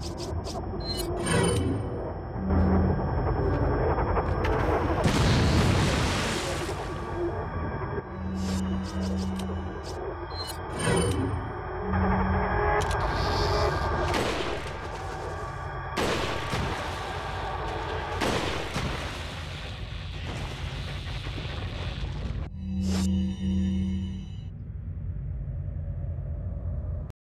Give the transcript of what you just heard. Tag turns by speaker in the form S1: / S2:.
S1: you